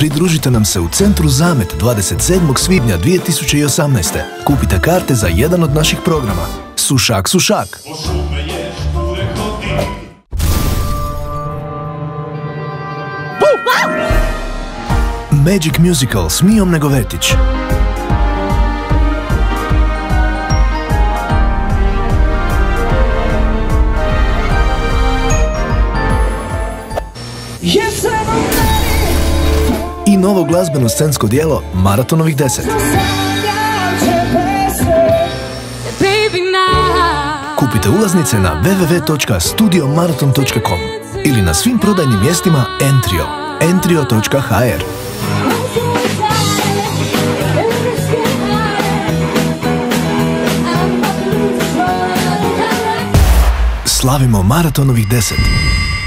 Pridružite nam se u Centru Zamet 27. svibnja 2018. Kupite karte za jedan od naših programa. Sušak, sušak! Magic Musical s Mijom Negovetić. I novo glazbeno scensko dijelo Maratonovih 10. Kupite ulaznice na www.studiomaraton.com ili na svim prodajnim mjestima Entrio, entrio.hr. Slavimo Maratonovih 10.